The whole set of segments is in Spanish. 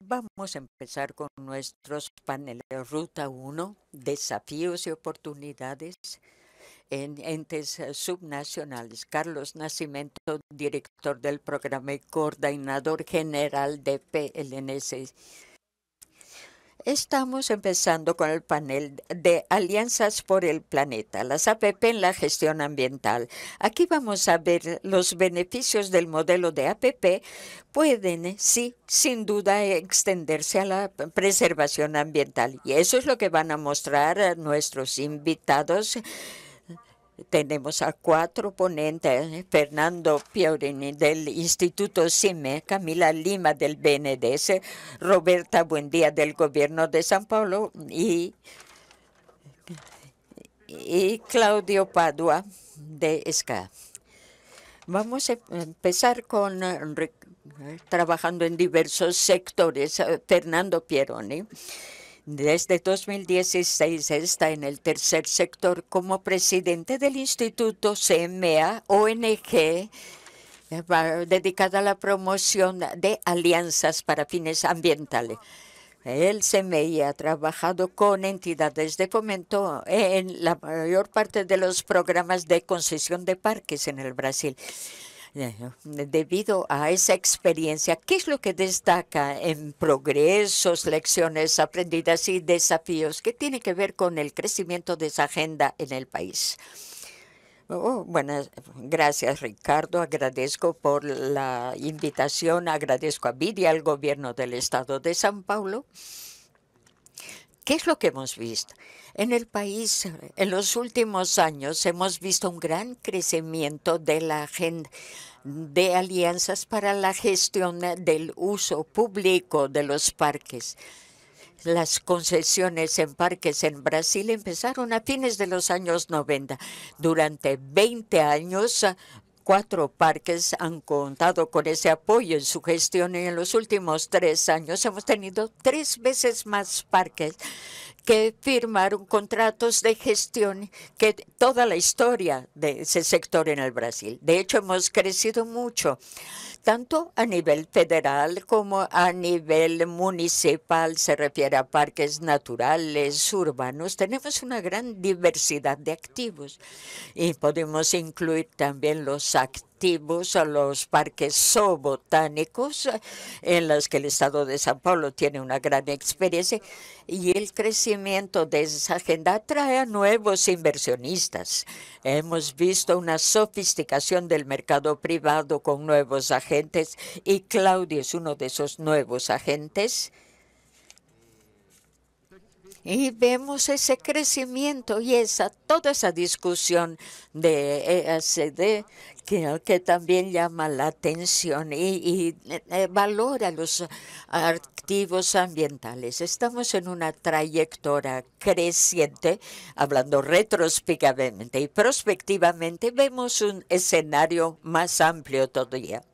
Vamos a empezar con nuestros paneles. Ruta 1, desafíos y oportunidades en entes subnacionales. Carlos Nacimiento, director del programa y coordinador general de PLNS Estamos empezando con el panel de Alianzas por el Planeta, las APP en la gestión ambiental. Aquí vamos a ver los beneficios del modelo de APP. Pueden, sí, sin duda, extenderse a la preservación ambiental. Y eso es lo que van a mostrar nuestros invitados tenemos a cuatro ponentes, Fernando Piorini del Instituto CIME, Camila Lima del BNDS, Roberta Buendía del Gobierno de San Paulo y, y Claudio Padua de SCA. Vamos a empezar con trabajando en diversos sectores. Fernando Pieroni desde 2016 está en el tercer sector como presidente del Instituto CMA, ONG, eh, dedicada a la promoción de alianzas para fines ambientales. El CMI ha trabajado con entidades de fomento en la mayor parte de los programas de concesión de parques en el Brasil debido a esa experiencia, ¿qué es lo que destaca en progresos, lecciones aprendidas y desafíos que tiene que ver con el crecimiento de esa agenda en el país? Oh, buenas, gracias Ricardo, agradezco por la invitación, agradezco a Vidia, al gobierno del estado de San Paulo. ¿Qué es lo que hemos visto? En el país, en los últimos años, hemos visto un gran crecimiento de la agenda de alianzas para la gestión del uso público de los parques. Las concesiones en parques en Brasil empezaron a fines de los años 90. Durante 20 años, cuatro parques han contado con ese apoyo en su gestión y en los últimos tres años hemos tenido tres veces más parques que firmaron contratos de gestión que toda la historia de ese sector en el Brasil. De hecho, hemos crecido mucho, tanto a nivel federal como a nivel municipal, se refiere a parques naturales, urbanos. Tenemos una gran diversidad de activos y podemos incluir también los activos a los parques zoobotánicos en los que el Estado de San Paulo tiene una gran experiencia y el crecimiento de esa agenda atrae a nuevos inversionistas. Hemos visto una sofisticación del mercado privado con nuevos agentes y Claudio es uno de esos nuevos agentes y vemos ese crecimiento y esa toda esa discusión de EACD que, que también llama la atención y, eh, valora los activos ambientales. Estamos en una trayectoria creciente, hablando retrospectivamente y prospectivamente, vemos un escenario más amplio todavía.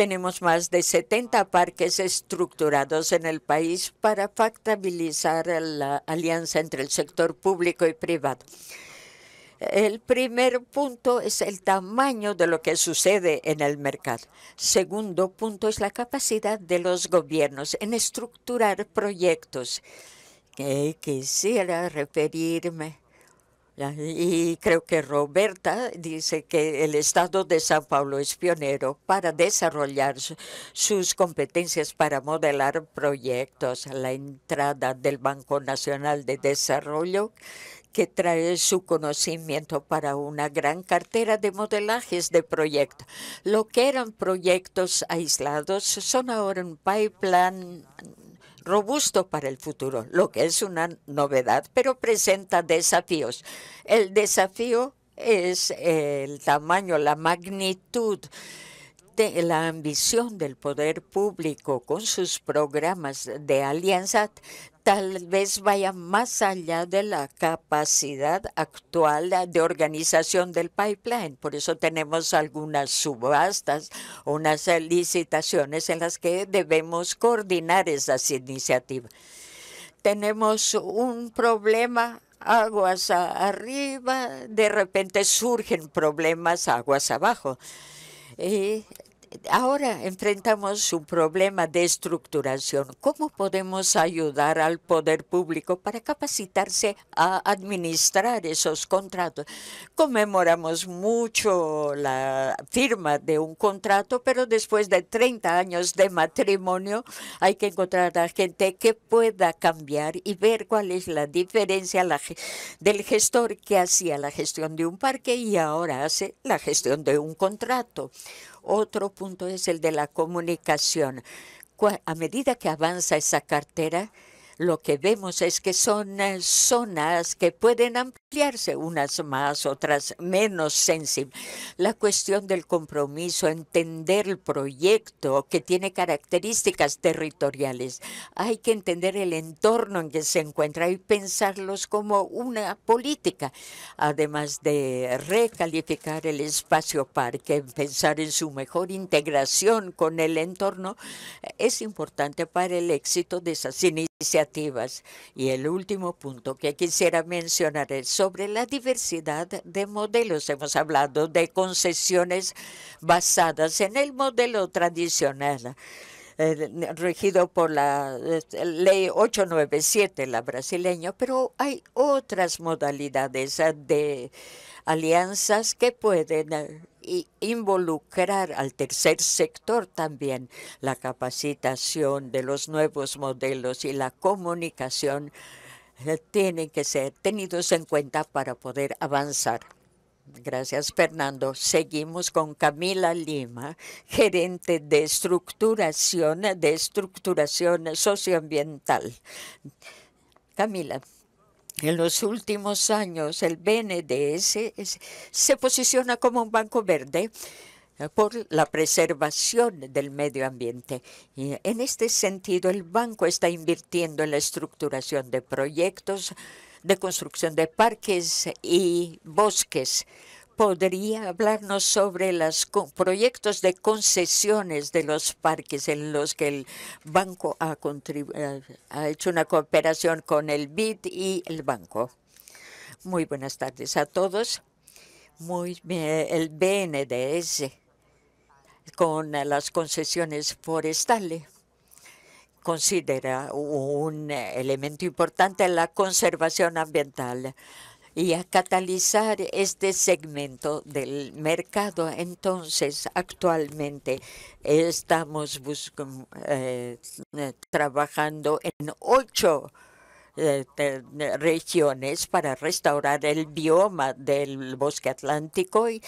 Tenemos más de 70 parques estructurados en el país para factabilizar la alianza entre el sector público y privado. El primer punto es el tamaño de lo que sucede en el mercado. Segundo punto es la capacidad de los gobiernos en estructurar proyectos. quisiera referirme y creo que Roberta dice que el Estado de San Paulo es pionero para desarrollar sus competencias para modelar proyectos. La entrada del Banco Nacional de Desarrollo que trae su conocimiento para una gran cartera de modelajes de proyectos. Lo que eran proyectos aislados son ahora un pipeline robusto para el futuro, lo que es una novedad, pero presenta desafíos. El desafío es el tamaño, la magnitud la ambición del poder público con sus programas de alianza tal vez vaya más allá de la capacidad actual de organización del pipeline. Por eso tenemos algunas subastas, unas licitaciones en las que debemos coordinar esas iniciativas. Tenemos un problema aguas arriba, de repente surgen problemas aguas abajo. Y Ahora enfrentamos un problema de estructuración. ¿Cómo podemos ayudar al poder público para capacitarse a administrar esos contratos? Conmemoramos mucho la firma de un contrato, pero después de 30 años de matrimonio hay que encontrar a gente que pueda cambiar y ver cuál es la diferencia del gestor que hacía la gestión de un parque y ahora hace la gestión de un contrato. Otro punto es el de la comunicación. A medida que avanza esa cartera, lo que vemos es que son eh, zonas que pueden ampliarse, unas más, otras menos sensibles. La cuestión del compromiso, entender el proyecto que tiene características territoriales. Hay que entender el entorno en que se encuentra y pensarlos como una política, además de recalificar el espacio parque, pensar en su mejor integración con el entorno, es importante para el éxito de esas iniciativas y el último punto que quisiera mencionar es sobre la diversidad de modelos. Hemos hablado de concesiones basadas en el modelo tradicional. Eh, regido por la eh, ley 897, la brasileña, pero hay otras modalidades eh, de alianzas que pueden involucrar al tercer sector también. La capacitación de los nuevos modelos y la comunicación eh, tienen que ser tenidos en cuenta para poder avanzar. Gracias, Fernando. Seguimos con Camila Lima, gerente de estructuración, de estructuración socioambiental. Camila. En los últimos años, el BNDES se posiciona como un banco verde eh, por la preservación del medio ambiente. Y en este sentido, el banco está invirtiendo en la estructuración de proyectos de construcción de parques y bosques podría hablarnos sobre los proyectos de concesiones de los parques en los que el banco ha, eh, ha hecho una cooperación con el BID y el banco. Muy buenas tardes a todos. Muy el BNDS con las concesiones forestales considera un elemento importante en la conservación ambiental y a catalizar este segmento del mercado. Entonces, actualmente estamos eh, trabajando en ocho eh, regiones para restaurar el bioma del bosque atlántico y,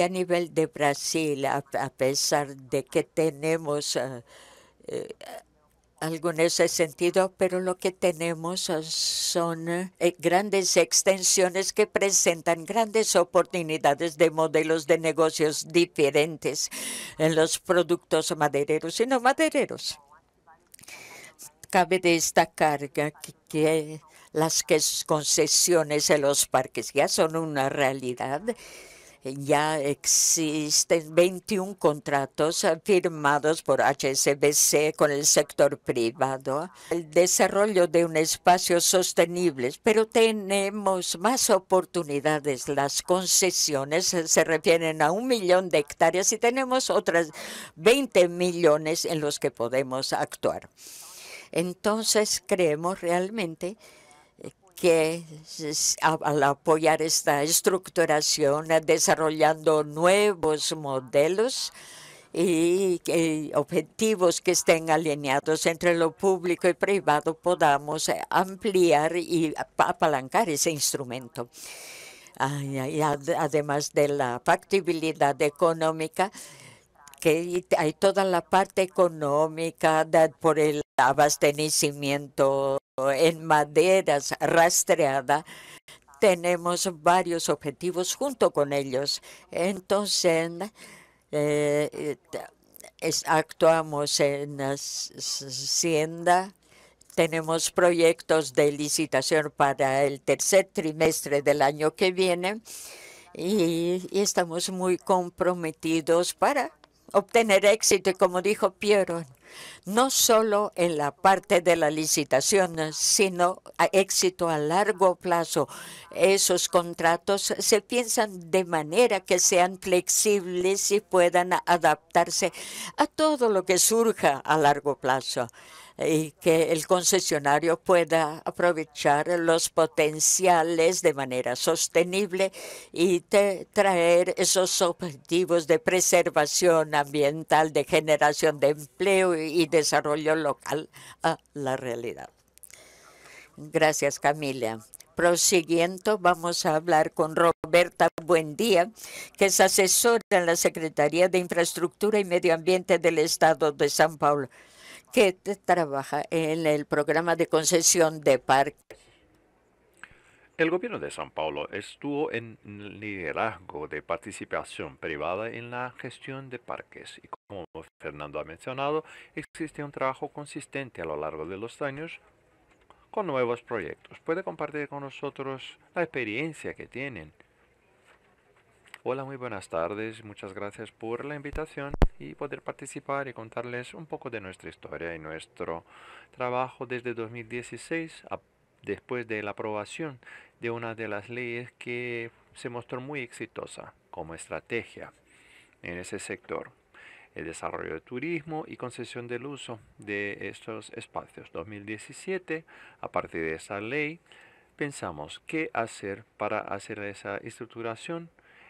a nivel de Brasil, a, pesar de que tenemos eh, algo en ese sentido, pero lo que tenemos son eh, grandes extensiones que presentan grandes oportunidades de modelos de negocios diferentes en los productos madereros y no madereros. Cabe destacar que, que las concesiones en los parques ya son una realidad ya existen 21 contratos firmados por HSBC con el sector privado. El desarrollo de un espacio sostenible, pero tenemos más oportunidades. Las concesiones se refieren a un millón de hectáreas y tenemos otras 20 millones en los que podemos actuar. Entonces, creemos realmente que al apoyar esta estructuración, desarrollando nuevos modelos y, objetivos que estén alineados entre lo público y privado, podamos ampliar y apalancar ese instrumento. además de la factibilidad económica, que hay toda la parte económica por el abastecimiento en maderas rastreada, tenemos varios objetivos junto con ellos. Entonces, eh, actuamos en Hacienda, tenemos proyectos de licitación para el tercer trimestre del año que viene y, estamos muy comprometidos para obtener éxito. como dijo Piero, no solo en la parte de la licitación, sino a éxito a largo plazo. Esos contratos se piensan de manera que sean flexibles y puedan adaptarse a todo lo que surja a largo plazo y que el concesionario pueda aprovechar los potenciales de manera sostenible y traer esos objetivos de preservación ambiental, de generación de empleo y desarrollo local a la realidad. Gracias, Camila. Prosiguiendo, vamos a hablar con Roberta Buendía, que es asesora en la Secretaría de Infraestructura y Medio Ambiente del Estado de San Paulo que trabaja en el programa de concesión de parques. El gobierno de San Paulo estuvo en liderazgo de participación privada en la gestión de parques y como Fernando ha mencionado, existe un trabajo consistente a lo largo de los años con nuevos proyectos. ¿Puede compartir con nosotros la experiencia que tienen Hola, muy buenas tardes. Muchas gracias por la invitación y poder participar y contarles un poco de nuestra historia y nuestro trabajo desde 2016, después de la aprobación de una de las leyes que se mostró muy exitosa como estrategia en ese sector. El desarrollo de turismo y concesión del uso de estos espacios. 2017, a partir de esa ley, pensamos qué hacer para hacer esa estructuración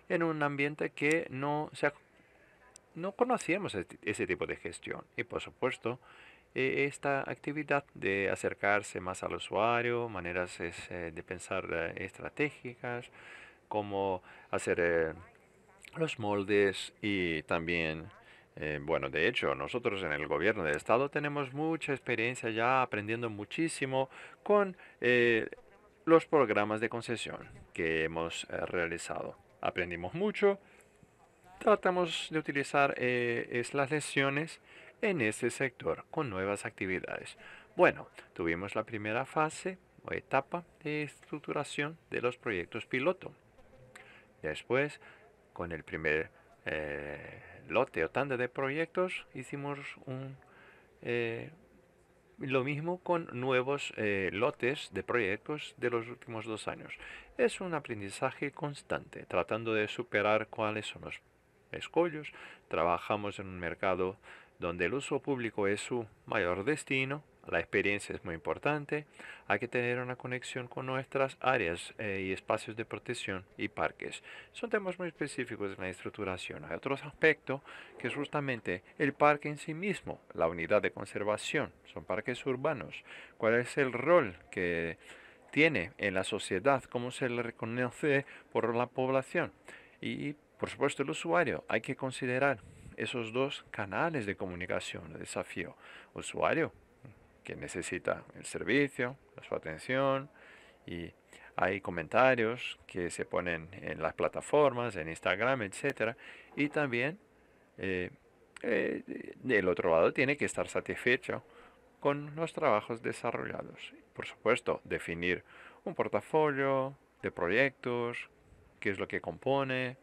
en un ambiente que no, se, no conocíamos ese tipo de gestión. Y por supuesto, e, esta actividad de acercarse más al usuario, maneras eh, de pensar eh, estratégicas, como hacer eh, los moldes y también, bueno, de hecho, nosotros en el gobierno del estado tenemos mucha experiencia ya aprendiendo muchísimo con los programas de concesión que hemos realizado aprendimos mucho. Tratamos de utilizar eh, las lecciones en este sector con nuevas actividades. Bueno, tuvimos la primera fase o etapa de estructuración de los proyectos piloto. Después, con el primer eh, lote o tanda de proyectos, hicimos un, eh, lo mismo con nuevos eh, lotes de proyectos de los últimos dos años. Es un aprendizaje constante, tratando de superar cuáles son los escollos. Trabajamos en un mercado donde el uso público es su mayor destino la experiencia es muy importante. Hay que tener una conexión con nuestras áreas eh, y espacios de protección y parques. Son temas muy específicos en la estructuración. Hay otro aspecto que es justamente el parque en sí mismo, la unidad de conservación. Son parques urbanos. ¿Cuál es el rol que tiene en la sociedad? ¿Cómo se le reconoce por la población? Y por supuesto el usuario. Hay que considerar esos dos canales de comunicación, el desafío. Usuario, que necesita el servicio, su atención y hay comentarios que se ponen en las plataformas, en Instagram, etcétera, y también eh, eh, del otro lado tiene que estar satisfecho con los trabajos desarrollados. Por supuesto, definir un portafolio de proyectos, qué es lo que compone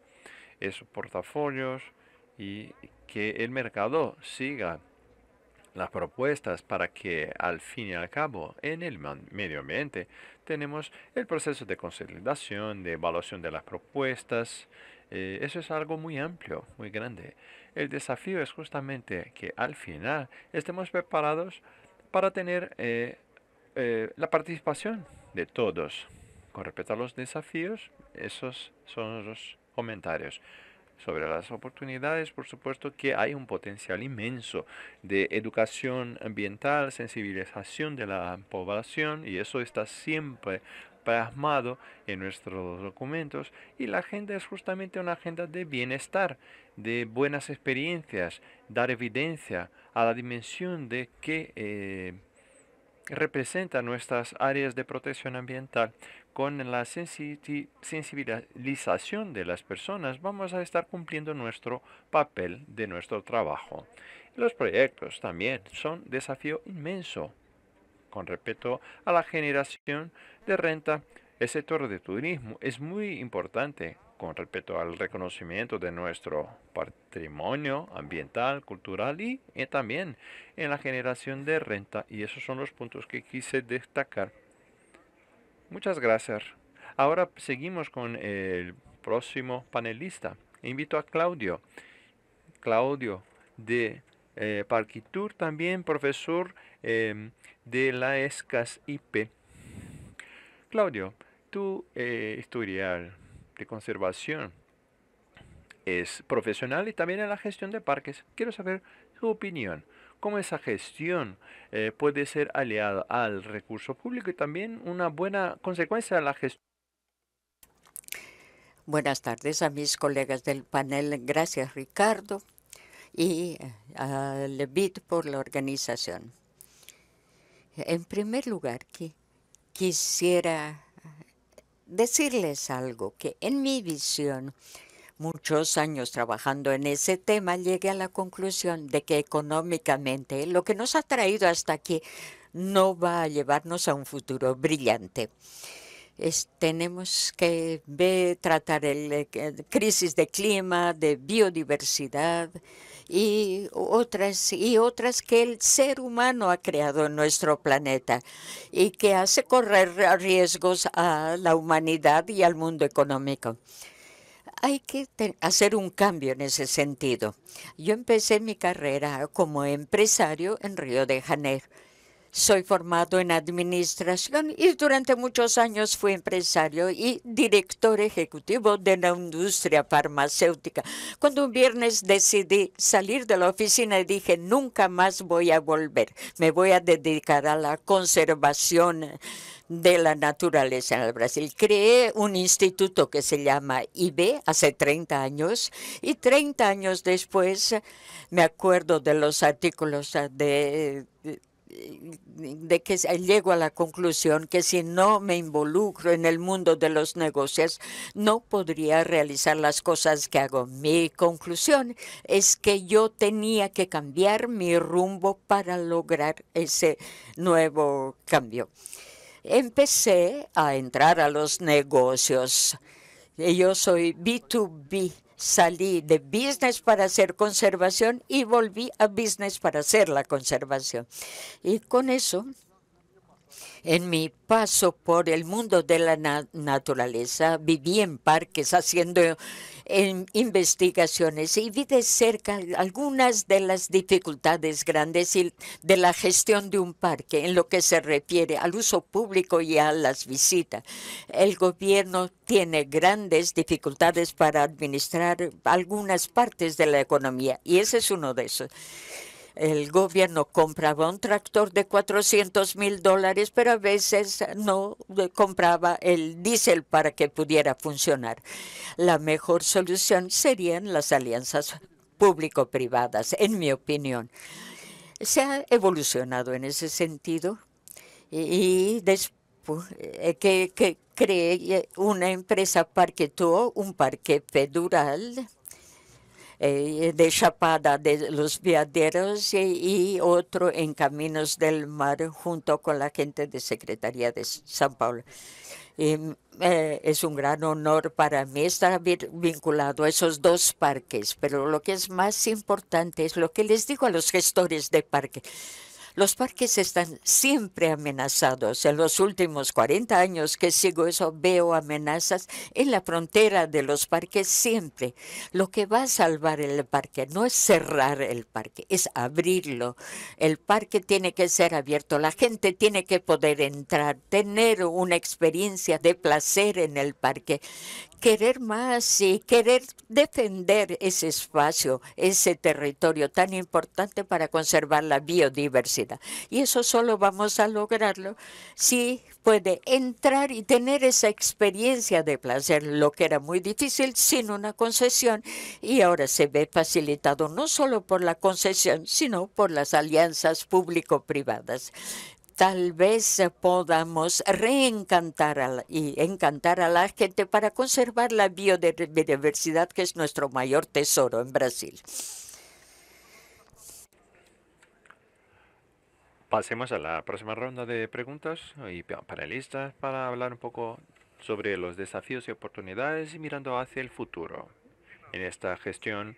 esos portafolios y que el mercado siga las propuestas para que al fin y al cabo en el medio ambiente tenemos el proceso de consolidación, de evaluación de las propuestas. Eh, eso es algo muy amplio, muy grande. El desafío es justamente que al final estemos preparados para tener eh, eh, la participación de todos. Con respecto a los desafíos, esos son los comentarios sobre las oportunidades, por supuesto que hay un potencial inmenso de educación ambiental, sensibilización de la población y eso está siempre plasmado en nuestros documentos y la agenda es justamente una agenda de bienestar, de buenas experiencias, dar evidencia a la dimensión de que eh, representa nuestras áreas de protección ambiental con la sensibilización de las personas vamos a estar cumpliendo nuestro papel de nuestro trabajo. Los proyectos también son desafío inmenso con respecto a la generación de renta. El sector de turismo es muy importante con respecto al reconocimiento de nuestro patrimonio ambiental, cultural y, también en la generación de renta. Y esos son los puntos que quise destacar. Muchas gracias. Ahora seguimos con el próximo panelista. Invito a Claudio. Claudio de eh, Parquitur, también profesor em, de la ESCAS IP. Claudio, tu eh, historial de conservación es profesional y también en la gestión de parques. Quiero saber su opinión. ¿Cómo esa gestión eh, puede ser aliada al recurso público y también una buena consecuencia de la gestión? Buenas tardes a mis colegas del panel. Gracias, Ricardo, y eh, a Levit por la organización. En primer lugar, quisiera decirles algo que en mi visión, muchos años trabajando en ese tema, llegué a la conclusión de que económicamente lo que nos ha traído hasta aquí no va a llevarnos a un futuro brillante. tenemos que tratar la crisis de clima, de biodiversidad, y otras, y otras que el ser humano ha creado en nuestro planeta y que hace correr riesgos a la humanidad y al mundo económico hay que hacer un cambio en ese sentido. Yo empecé mi carrera como empresario en Río de Janeiro soy formado en administración y durante muchos años fui empresario y director ejecutivo de la industria farmacéutica. Cuando un viernes decidí salir de la oficina y dije, nunca más voy a volver, me voy a dedicar a la conservación de la naturaleza en el Brasil. Creé un instituto que se llama IB hace 30 años y 30 años después me acuerdo de los artículos de de que llego a la conclusión que si no me involucro en el mundo de los negocios, no podría realizar las cosas que hago. Mi conclusión es que yo tenía que cambiar mi rumbo para lograr ese nuevo cambio. Empecé a entrar a los negocios. Yo soy B2B salí de business para hacer conservación y volví a business para hacer la conservación. Y con eso, en mi paso por el mundo de la naturaleza, viví en parques haciendo en investigaciones y vi de cerca algunas de las dificultades grandes de la gestión de un parque en lo que se refiere al uso público y a las visitas. El gobierno tiene grandes dificultades para administrar algunas partes de la economía y ese es uno de esos el gobierno compraba un tractor de 400 mil dólares, pero a veces no compraba el diésel para que pudiera funcionar. La mejor solución serían las alianzas público-privadas, en mi opinión. Se ha evolucionado en ese sentido y después eh, que, creé una empresa parquetó un parque federal eh, de Chapada de los Viaderos y, otro en Caminos del Mar junto con la gente de Secretaría de San Paulo. Eh, es un gran honor para mí estar vinculado a esos dos parques, pero lo que es más importante es lo que les digo a los gestores de parques. Los parques están siempre amenazados. En los últimos 40 años que sigo eso, veo amenazas en la frontera de los parques siempre. Lo que va a salvar el parque no es cerrar el parque, es abrirlo. El parque tiene que ser abierto. La gente tiene que poder entrar, tener una experiencia de placer en el parque querer más y querer defender ese espacio, ese territorio tan importante para conservar la biodiversidad. Y eso solo vamos a lograrlo si puede entrar y tener esa experiencia de placer, lo que era muy difícil sin una concesión y ahora se ve facilitado no solo por la concesión, sino por las alianzas público-privadas tal vez podamos reencantar y encantar a la gente para conservar la biodiversidad, que es nuestro mayor tesoro en Brasil. Pasemos a la próxima ronda de preguntas y panelistas para hablar un poco sobre los desafíos y oportunidades y mirando hacia el futuro en esta gestión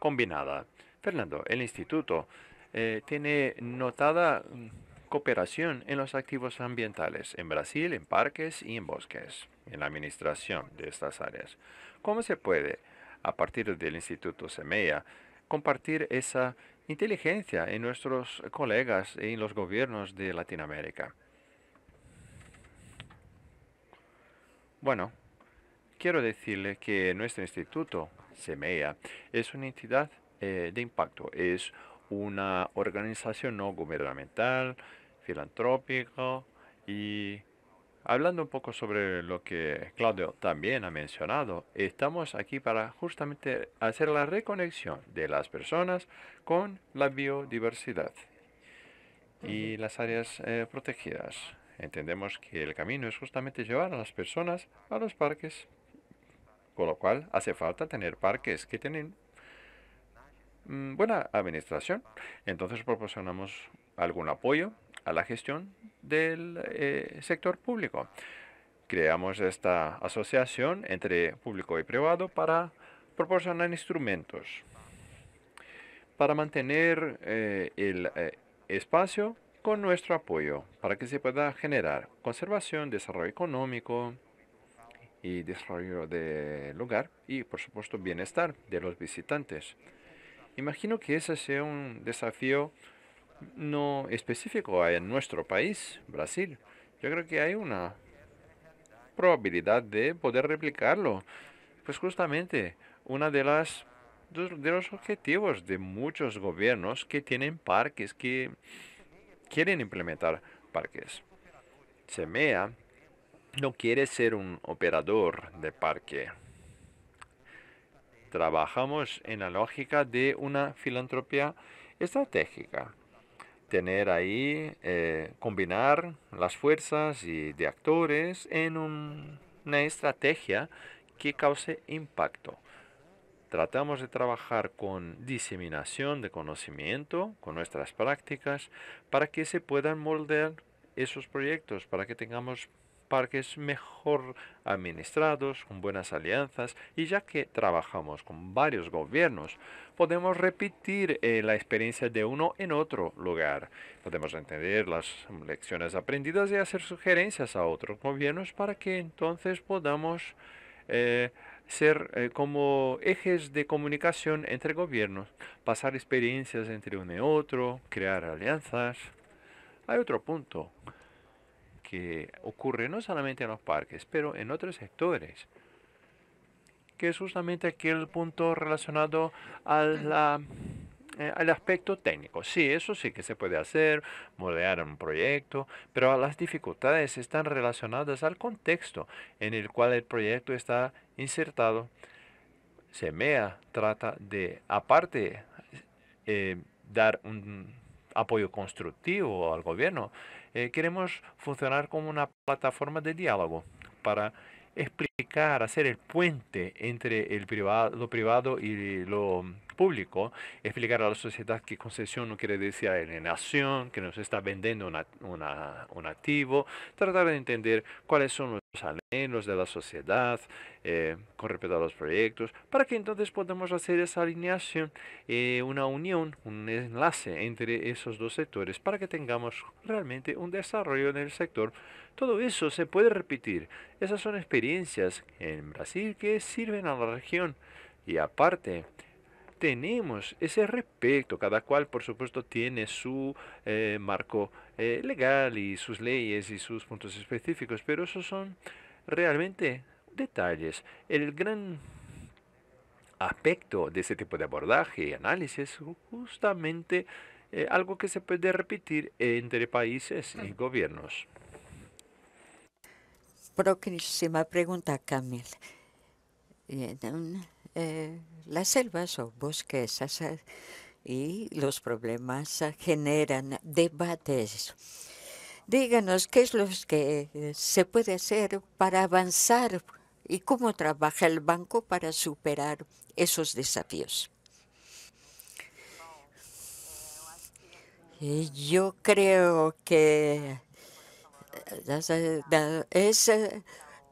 combinada. Fernando, el instituto eh, tiene notada mm, cooperación en los activos ambientales en Brasil, en parques y en bosques, en la administración de estas áreas. ¿Cómo se puede, a partir del Instituto SEMEA, compartir esa inteligencia en nuestros colegas en los gobiernos de Latinoamérica? Bueno, quiero decirle que nuestro instituto, SEMEA, es una entidad eh, de impacto, es una organización no gubernamental, filantrópica y hablando un poco sobre lo que Claudio también ha mencionado, estamos aquí para justamente hacer la reconexión de las personas con la biodiversidad y las áreas eh, protegidas. Entendemos que el camino es justamente llevar a las personas a los parques, con lo cual hace falta tener parques que tienen mm, buena administración. Entonces proporcionamos algún apoyo a la gestión del eh, sector público. Creamos esta asociación entre público y privado para proporcionar instrumentos para mantener eh, el eh, espacio con nuestro apoyo para que se pueda generar conservación, desarrollo económico y desarrollo del lugar y por supuesto bienestar de los visitantes. Imagino que ese sea un desafío no específico en nuestro país, Brasil. Yo creo que hay una probabilidad de poder replicarlo. Pues justamente una de las de los objetivos de muchos gobiernos que tienen parques, que quieren implementar parques. SEMEA no quiere ser un operador de parque. Trabajamos en la lógica de una filantropía estratégica tener ahí, eh, combinar las fuerzas y de actores en una estrategia que cause impacto. Tratamos de trabajar con diseminación de conocimiento, con nuestras prácticas, para que se puedan moldear esos proyectos, para que tengamos parques mejor administrados, con buenas alianzas, y ya que trabajamos con varios gobiernos, podemos repetir eh, la experiencia de uno en otro lugar. Podemos entender las lecciones aprendidas y hacer sugerencias a otros gobiernos para que entonces podamos eh, ser eh, como ejes de comunicación entre gobiernos, pasar experiencias entre uno y otro, crear alianzas. Hay otro punto que ocurre no solamente en los parques, pero en otros sectores, que es justamente aquel punto relacionado a la, eh, al aspecto técnico. Sí, eso sí que se puede hacer, moldear un proyecto, pero las dificultades están relacionadas al contexto en el cual el proyecto está insertado. SEMEA trata de, aparte, eh, dar un apoyo constructivo al gobierno, eh, queremos funcionar como una plataforma de diálogo para explicar, hacer el puente entre el privado, lo privado y lo público, explicar a la sociedad que concesión no quiere decir alienación, que nos está vendiendo un activo, tratar de entender cuáles son los anhelos de la sociedad eh, con respecto a los proyectos, para que entonces podamos hacer esa alineación, eh, una unión, un enlace entre esos dos sectores, para que tengamos realmente un desarrollo en el sector. Todo eso se puede repetir. Esas son experiencias en Brasil que sirven a la región. Y aparte, tenemos ese respeto. Cada cual, por supuesto, tiene su eh, marco eh, legal y sus leyes y sus puntos específicos, pero esos son realmente detalles. El gran aspecto de ese tipo de abordaje y análisis es justamente eh, algo que se puede repetir entre países y gobiernos. Próxima pregunta, Camila eh, las selvas o bosques y los problemas generan debates. Díganos qué es lo que eh, se puede hacer para avanzar y cómo trabaja el banco para superar esos desafíos. yo creo que eh, es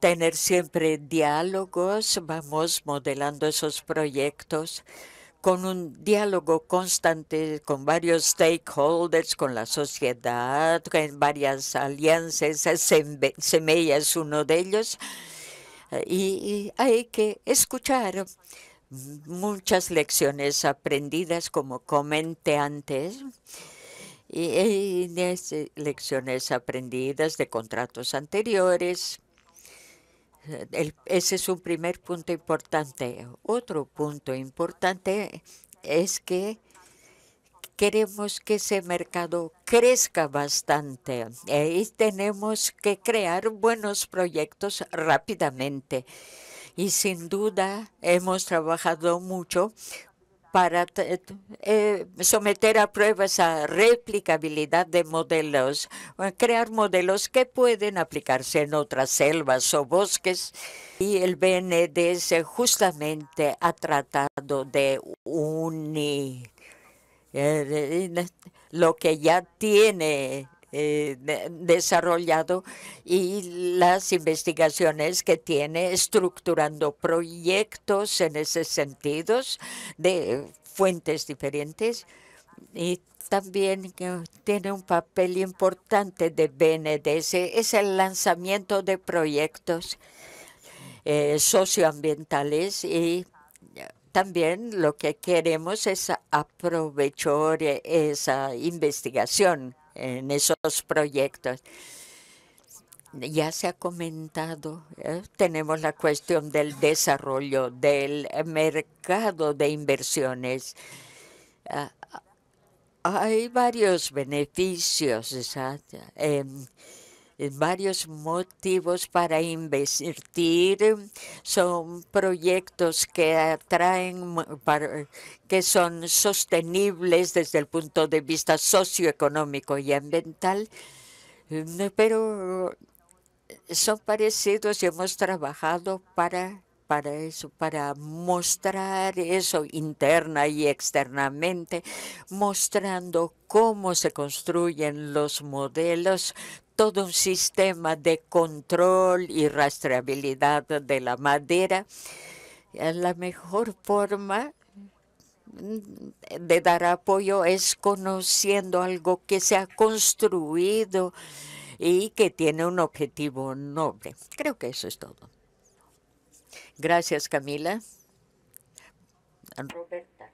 tener siempre diálogos, vamos modelando esos proyectos con un diálogo constante con varios stakeholders, con la sociedad, con varias alianzas, Semella es uno de ellos, y hay que escuchar muchas lecciones aprendidas, como comenté antes, y, lecciones aprendidas de contratos anteriores. Ese es un primer punto importante. Otro punto importante es que queremos que ese mercado crezca bastante y tenemos que crear buenos proyectos rápidamente y sin duda hemos trabajado mucho para eh, someter a prueba esa replicabilidad de modelos, eh, crear modelos que pueden aplicarse en otras selvas o bosques. Y el BNDS justamente ha tratado de unir eh, lo que ya tiene eh, desarrollado y las investigaciones que tiene estructurando proyectos en ese sentido de fuentes diferentes. Y también tiene un papel importante de BNDS, es el lanzamiento de proyectos eh, socioambientales y también lo que queremos es aprovechar esa investigación en esos proyectos. Ya se ha comentado, ¿eh? tenemos la cuestión del desarrollo del mercado de inversiones. Ah, hay varios beneficios, varios motivos para invertir. Son proyectos que atraen, que son sostenibles desde el punto de vista socioeconómico y ambiental, pero son parecidos y hemos trabajado para para eso, para mostrar eso interna y externamente, mostrando cómo se construyen los modelos, todo un sistema de control y rastreabilidad de la madera. La mejor forma de dar apoyo es conociendo algo que se ha construido y que tiene un objetivo noble. Creo que eso es todo. Gracias, Camila. Roberta.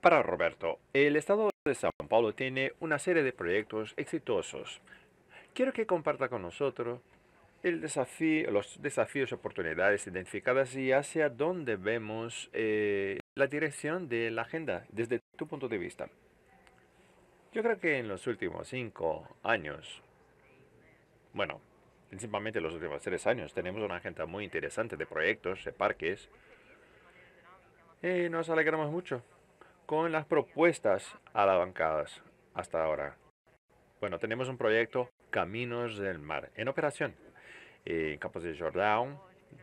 Para Roberto, el Estado de San Paulo tiene una serie de proyectos exitosos. Quiero que comparta con nosotros el desafío, los desafíos y oportunidades identificadas y hacia dónde vemos eh, la dirección de la agenda desde tu punto de vista. Yo creo que en los últimos cinco años, bueno, principalmente los últimos tres años, tenemos una agenda muy interesante de proyectos, de parques. Y nos alegramos mucho con las propuestas alabancadas hasta ahora. Bueno, tenemos un proyecto Caminos del Mar en operación en Campos de Jordán,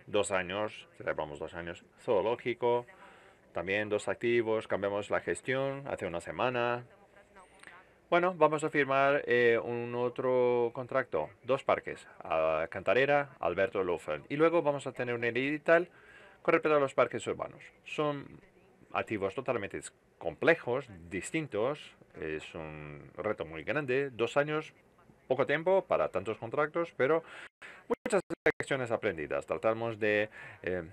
dos años, celebramos dos años, zoológico, también dos activos, cambiamos la gestión hace una semana, bueno, vamos a firmar eh, un otro contrato, dos parques, a Cantarera, Alberto Lofen. Y luego vamos a tener un edital con respecto a los parques urbanos. Son activos totalmente complejos, distintos. Es un reto muy grande. Dos años, poco tiempo para tantos contratos, pero muchas lecciones aprendidas. Tratamos de eh,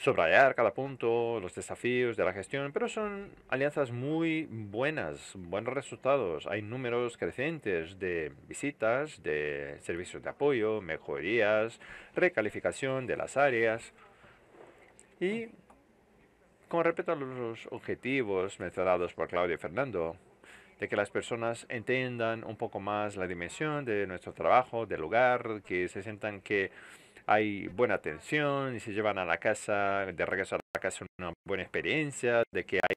subrayar cada punto, los desafíos de la gestión, pero son alianzas muy buenas, buenos resultados. Hay números crecientes de visitas, de servicios de apoyo, mejorías, recalificación de las áreas. Y con respecto a los objetivos mencionados por Claudio y Fernando, de que las personas entiendan un poco más la dimensión de nuestro trabajo, del lugar, que se sientan que hay buena atención y se llevan a la casa, de regreso a la casa una buena experiencia, de que hay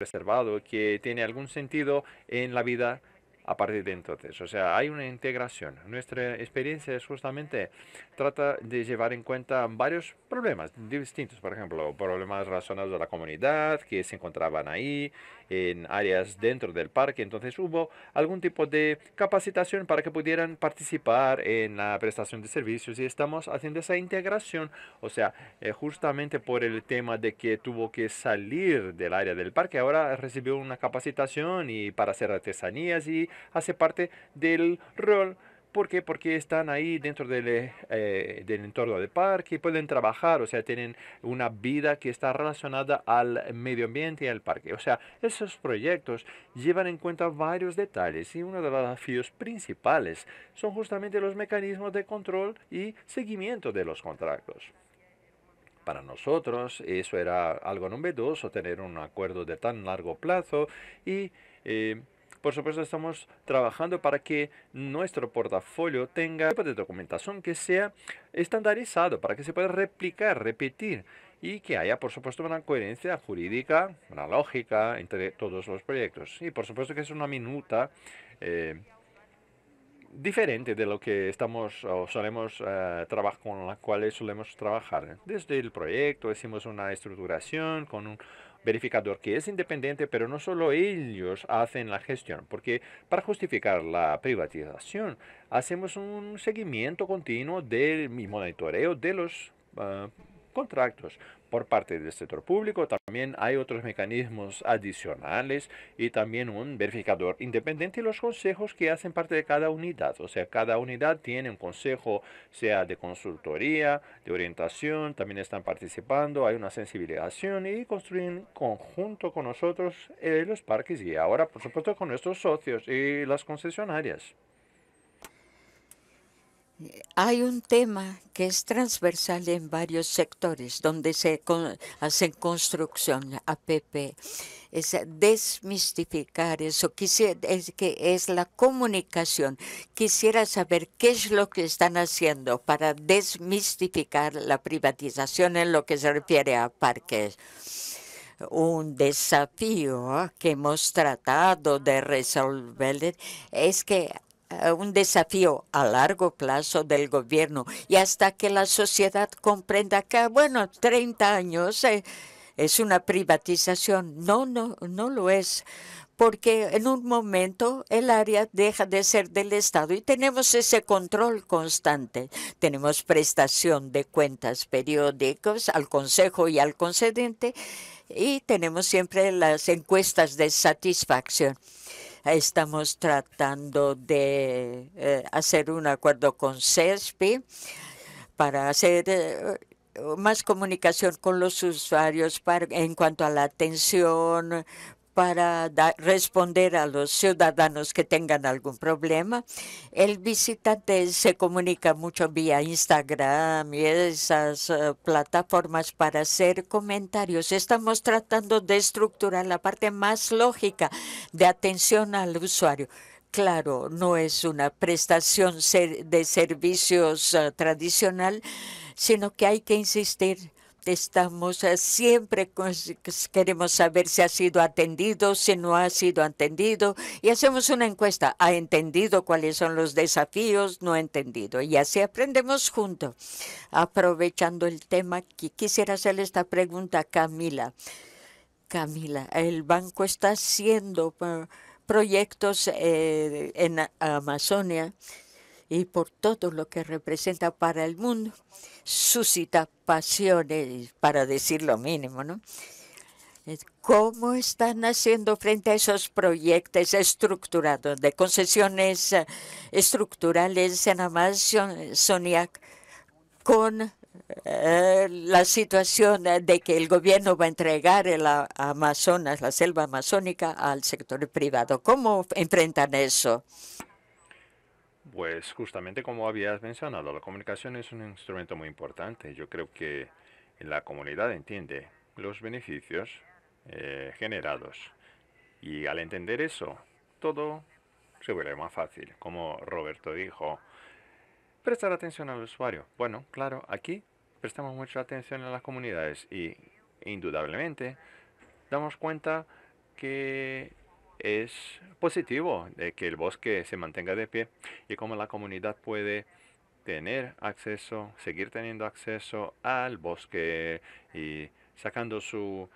reservado, que tiene algún sentido en la vida a partir de entonces. O sea, hay una integración. Nuestra experiencia es justamente trata de llevar en cuenta varios problemas distintos. Por ejemplo, problemas relacionados a la comunidad que se encontraban ahí, en áreas dentro del parque. Entonces hubo algún tipo de capacitación para que pudieran participar en la prestación de servicios y estamos haciendo esa integración. O sea, eh, justamente por el tema de que tuvo que salir del área del parque, ahora recibió una capacitación y para hacer artesanías y hace parte del rol ¿Por qué? Porque están ahí dentro del, eh, del, entorno del parque, pueden trabajar, o sea, tienen una vida que está relacionada al medio ambiente y al parque. O sea, esos proyectos llevan en cuenta varios detalles y uno de los desafíos principales son justamente los mecanismos de control y seguimiento de los contratos. Para nosotros eso era algo novedoso, tener un acuerdo de tan largo plazo y... Eh, por supuesto, estamos trabajando para que nuestro portafolio tenga tipo de documentación que sea estandarizado, para que se pueda replicar, repetir y que haya, por supuesto, una coherencia jurídica, una lógica entre todos los proyectos. Y por supuesto que es una minuta eh, diferente de lo que estamos o solemos eh, trabajar con la cual solemos trabajar. Desde el proyecto hicimos una estructuración con un verificador que es independiente, pero no solo ellos hacen la gestión, porque para justificar la privatización hacemos un seguimiento continuo del monitoreo de los ah, contratos por parte del sector público. También hay otros mecanismos adicionales y también un verificador independiente y los consejos que hacen parte de cada unidad. O sea, cada unidad tiene un consejo, sea de consultoría, de orientación, también están participando, hay una sensibilización y construyen conjunto con nosotros eh, los parques y ahora, por supuesto, con nuestros socios y las concesionarias. Hay un tema que es transversal en varios sectores donde se hace construcción APP. Es desmistificar eso, es que es la comunicación. Quisiera saber qué es lo que están haciendo para desmistificar la privatización en lo que se refiere a parques un desafío que hemos tratado de resolver es que un desafío a largo plazo del gobierno y hasta que la sociedad comprenda que, bueno, 30 años eh, es una privatización. No, no, no lo es porque en un momento el área deja de ser del Estado y tenemos ese control constante. Tenemos prestación de cuentas periódicos al Consejo y al concedente y tenemos siempre las encuestas de satisfacción. Estamos tratando de eh, hacer un acuerdo con CESPI para hacer eh, más comunicación con los usuarios para, en cuanto a la atención, para responder a los ciudadanos que tengan algún problema. El visitante se comunica mucho vía Instagram y esas eh, plataformas para hacer comentarios. Estamos tratando de estructurar la parte más lógica de atención al usuario. Claro, no es una prestación de servicios eh, tradicional, sino que hay que insistir estamos eh, siempre queremos saber si ha sido atendido, si no ha sido atendido y hacemos una encuesta. ¿Ha entendido cuáles son los desafíos? No ha entendido. Y así aprendemos juntos. Aprovechando el tema, quisiera hacerle esta pregunta a Camila. Camila, el banco está haciendo eh, proyectos eh, en Amazonia y por todo lo que representa para el mundo, suscita pasiones, para decir lo mínimo, ¿no? ¿Cómo están haciendo frente a esos proyectos estructurados de concesiones eh, estructurales en Amazonia con eh, la situación de que el gobierno va a entregar el Amazonas, la selva amazónica, al sector privado? ¿Cómo enfrentan eso? Pues justamente como habías mencionado, la comunicación es un instrumento muy importante. Yo creo que la comunidad entiende los beneficios eh, generados. Y al entender eso, todo se vuelve más fácil. Como Roberto dijo, prestar atención al usuario. Bueno, claro, aquí prestamos mucha atención a las comunidades y indudablemente damos cuenta que es positivo de que el bosque se mantenga de pie y cómo la comunidad puede tener acceso, seguir teniendo acceso al bosque y sacando su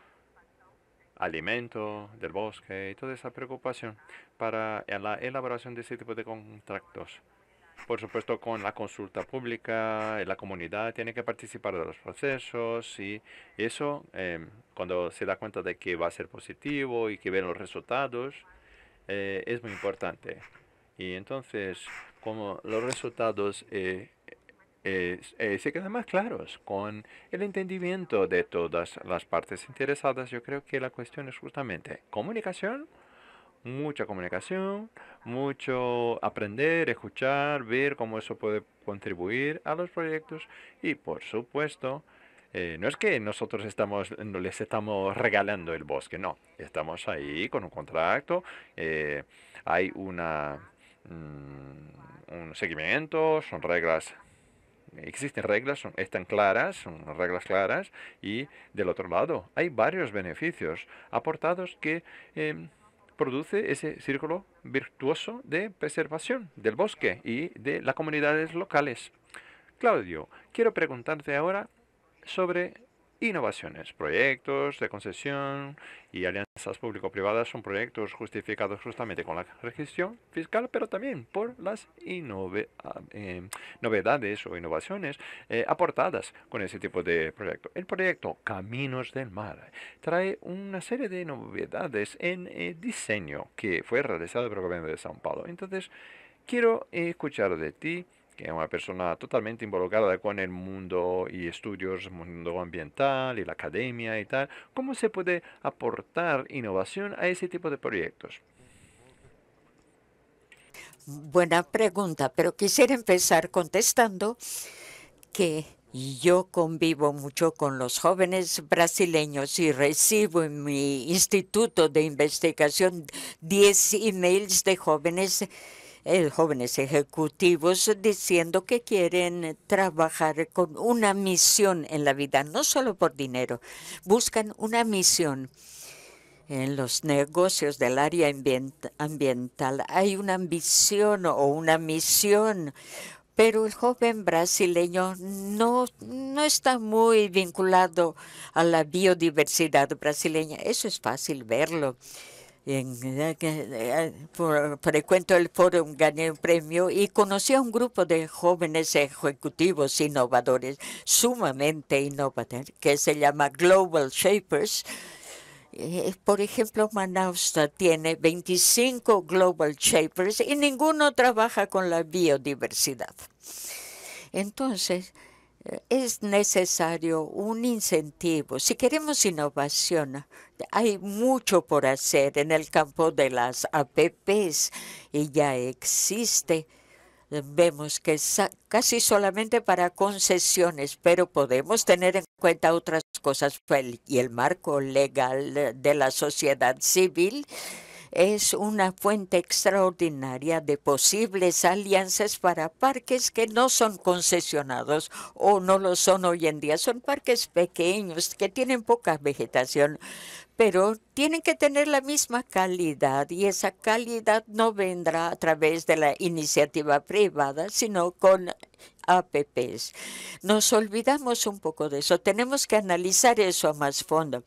alimento del bosque y toda esa preocupación para la elaboración de ese tipo de contratos. Por supuesto, con la consulta pública, la comunidad tiene que participar de los procesos y eso, em, cuando se da cuenta de que va a ser positivo y que ven los resultados, eh, es muy importante. Y entonces, como los resultados eh, eh, se quedan más claros con el entendimiento de todas las partes interesadas, yo creo que la cuestión es justamente comunicación, mucha comunicación, mucho aprender, escuchar, ver cómo eso puede contribuir a los proyectos. Y por supuesto, eh, no es que nosotros estamos, les estamos regalando el bosque, no, estamos ahí con un contrato, eh, hay una, mm, un seguimiento, son reglas existen reglas, son, están claras, son reglas claras, y del otro lado hay varios beneficios aportados que em, produce ese círculo virtuoso de preservación del bosque y de las comunidades locales. Claudio, quiero preguntarte ahora sobre innovaciones, proyectos de concesión y alianzas público-privadas son proyectos justificados justamente con la registración fiscal, pero también por las ah, eh, novedades o innovaciones eh, aportadas con ese tipo de proyecto. El proyecto Caminos del Mar trae una serie de novedades en eh, diseño que fue realizado por el gobierno de São Paulo. Entonces, quiero escuchar de ti que es una persona totalmente involucrada con el mundo y estudios, mundo ambiental y la academia y tal, ¿cómo se puede aportar innovación a ese tipo de proyectos? Buena pregunta, pero quisiera empezar contestando que yo convivo mucho con los jóvenes brasileños y recibo en mi instituto de investigación 10 emails de jóvenes eh, jóvenes ejecutivos diciendo que quieren trabajar con una misión en la vida, no solo por dinero, buscan una misión. En los negocios del área ambiental hay una ambición o una misión, pero el joven brasileño no, no está muy vinculado a la biodiversidad brasileña. Eso es fácil verlo en, eh, eh, por, frecuento el foro, gané un premio y conocí a un grupo de jóvenes ejecutivos innovadores, sumamente innovadores, que se llama Global Shapers. Eh, por ejemplo, Manaus tiene 25 Global Shapers y ninguno trabaja con la biodiversidad. Entonces, es necesario un incentivo. Si queremos innovación, hay mucho por hacer en el campo de las APPs y ya existe. Vemos que casi solamente para concesiones, pero podemos tener en cuenta otras cosas. Y el marco legal de la sociedad civil es una fuente extraordinaria de posibles alianzas para parques que no son concesionados o no lo son hoy en día. Son parques pequeños que tienen poca vegetación, pero tienen que tener la misma calidad y esa calidad no vendrá a través de la iniciativa privada, sino con APPs. Nos olvidamos un poco de eso. Tenemos que analizar eso a más fondo.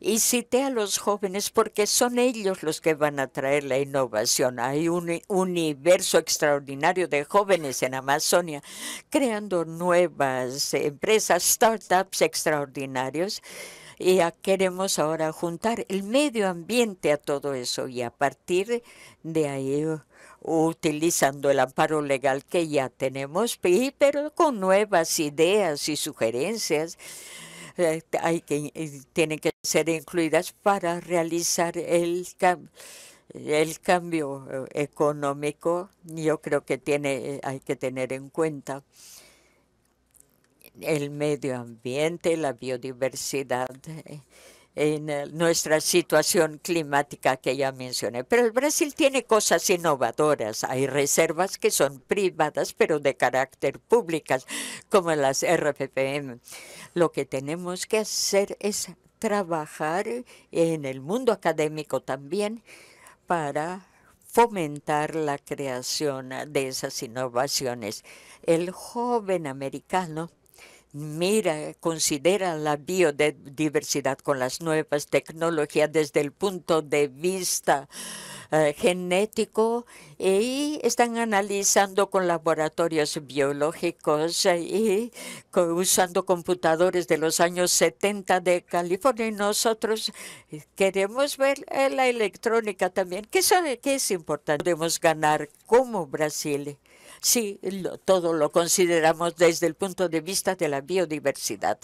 Y cité a los jóvenes porque son ellos los que van a traer la innovación. Hay un universo extraordinario de jóvenes en Amazonia creando nuevas empresas, startups extraordinarios y queremos ahora juntar el medio ambiente a todo eso y a partir de ahí utilizando el amparo legal que ya tenemos, pero con nuevas ideas y sugerencias eh, hay que, eh, tienen que ser incluidas para realizar el, el cambio eh, económico. Yo creo que tiene, hay que tener en cuenta el medio ambiente, la biodiversidad en nuestra situación climática que ya mencioné. Pero el Brasil tiene cosas innovadoras. Hay reservas que son privadas, pero de carácter públicas, como las RPPM. Lo que tenemos que hacer es trabajar en el mundo académico también para fomentar la creación de esas innovaciones. El joven americano mira, considera la biodiversidad con las nuevas tecnologías desde el punto de vista eh, genético y están analizando con laboratorios biológicos eh, y usando computadores de los años 70 de California. Y nosotros queremos ver eh, la electrónica también. ¿Qué, qué es importante? Podemos ganar como Brasil si todo lo consideramos desde el punto de vista de la biodiversidad.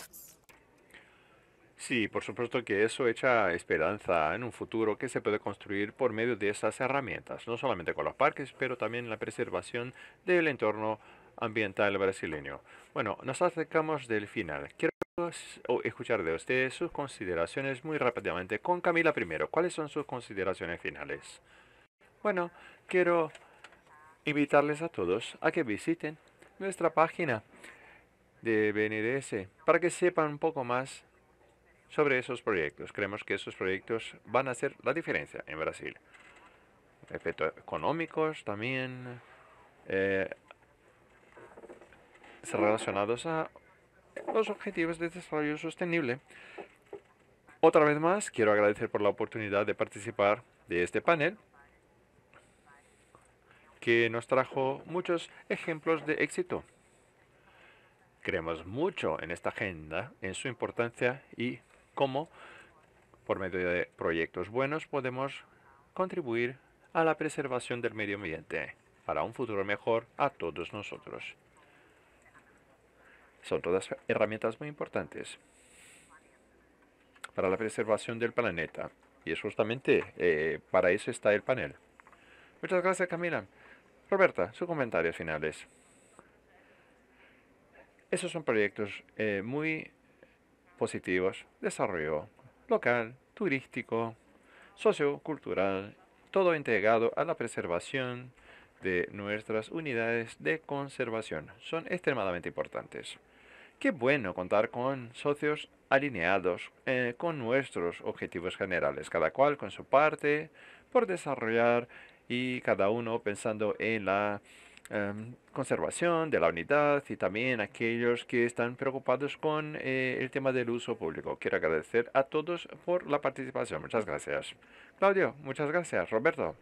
Sí, por supuesto que eso echa esperanza en un futuro que se puede construir por medio de estas herramientas, no solamente con los parques, pero también la preservación del entorno ambiental brasileño. Bueno, nos acercamos del final. Quiero escuchar de ustedes sus consideraciones muy rápidamente. Con Camila primero, ¿cuáles son sus consideraciones finales? Bueno, quiero invitarles a todos a que visiten nuestra página de BNDS para que sepan un poco más sobre esos proyectos. Creemos que esos proyectos van a hacer la diferencia en Brasil. Efectos económicos también eh, relacionados a los objetivos de desarrollo sostenible. Otra vez más, quiero agradecer por la oportunidad de participar de este panel que nos trajo muchos ejemplos de éxito. Creemos mucho en esta agenda, en su importancia y cómo, por medio de proyectos buenos, podemos contribuir a la preservación del medio ambiente para un futuro mejor a todos nosotros. Son todas herramientas muy importantes para la preservación del planeta. Y es justamente eh, para eso está el panel. Muchas gracias, Camila. Roberta, sus comentarios finales. Esos son proyectos eh, muy positivos, desarrollo local, turístico, sociocultural, todo integrado a la preservación de nuestras unidades de conservación. Son extremadamente importantes. Qué bueno contar con socios alineados eh, con nuestros objetivos generales, cada cual con su parte por desarrollar y cada uno pensando en la em, conservación de la unidad y también aquellos que están preocupados con eh, el tema del uso público. Quiero agradecer a todos por la participación. Muchas gracias. Claudio, muchas gracias. Roberto.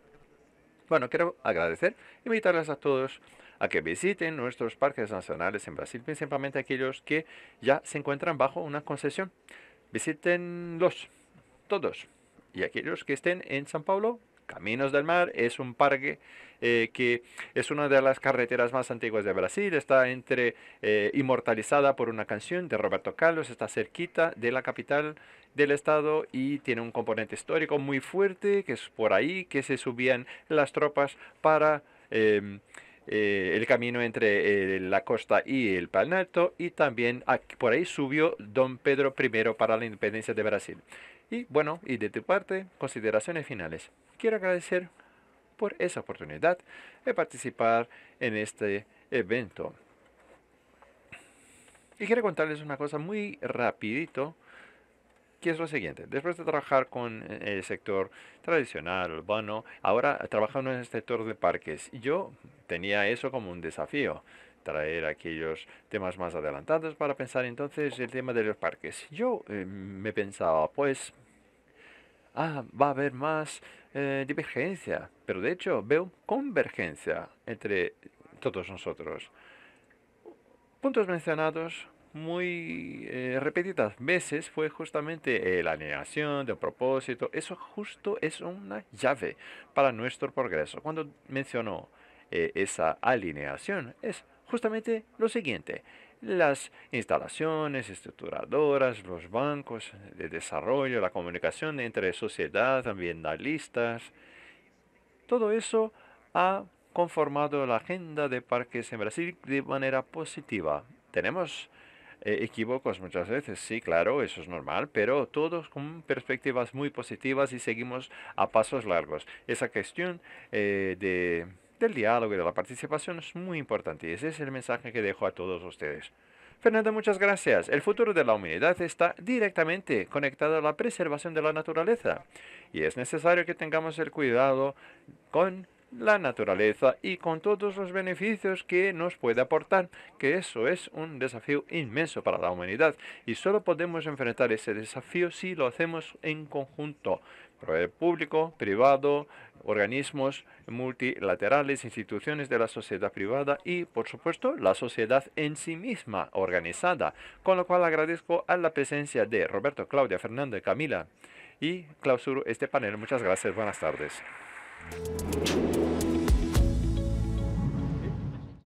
Bueno, quiero agradecer, invitarles a todos a que visiten nuestros parques nacionales en Brasil, principalmente aquellos que ya se encuentran bajo una concesión. Visítenlos, todos. Y aquellos que estén en San Paulo, Caminos del Mar es un parque eh, que es una de las carreteras más antiguas de Brasil, está entre eh, inmortalizada por una canción de Roberto Carlos, está cerquita de la capital del estado y tiene un componente histórico muy fuerte, que es por ahí que se subían las tropas para em, eh, el camino entre la costa y el Palnato y también por ahí subió Don Pedro I para la independencia de Brasil. Y bueno, y de tu parte, consideraciones finales. Quiero agradecer por esa oportunidad de participar en este evento. Y quiero contarles una cosa muy rapidito, que es lo siguiente. Después de trabajar con el sector tradicional, urbano, ahora trabajando en el sector de parques. Yo tenía eso como un desafío traer aquellos temas más adelantados para pensar entonces el tema de los parques. Yo eh, me pensaba, pues, ah, va a haber más eh, divergencia, pero de hecho veo convergencia entre todos nosotros. Puntos mencionados muy eh, repetidas veces fue justamente la alineación de propósito. Eso justo es una llave para nuestro progreso. Cuando mencionó esa alineación, es justamente lo siguiente. Las instalaciones estructuradoras, los bancos de desarrollo, la comunicación entre sociedad, ambientalistas, todo eso ha conformado la agenda de parques en Brasil de manera positiva. Tenemos eh, equívocos muchas veces, sí, claro, eso es normal, pero todos con perspectivas muy positivas y seguimos a pasos largos. Esa cuestión eh, de del diálogo y de la participación es muy importante y ese es el mensaje que dejo a todos ustedes. Fernando, muchas gracias. El futuro de la humanidad está directamente conectado a la preservación de la naturaleza y es necesario que tengamos el cuidado con la naturaleza y con todos los beneficios que nos puede aportar, que eso es un desafío inmenso para la humanidad y solo podemos enfrentar ese desafío si lo hacemos en conjunto, público, privado, organismos multilaterales, instituciones de la sociedad privada y, por supuesto, la sociedad en sí misma organizada. Con lo cual agradezco a la presencia de Roberto, Claudia, Fernando y Camila y clausuro este panel. Muchas gracias. Buenas tardes.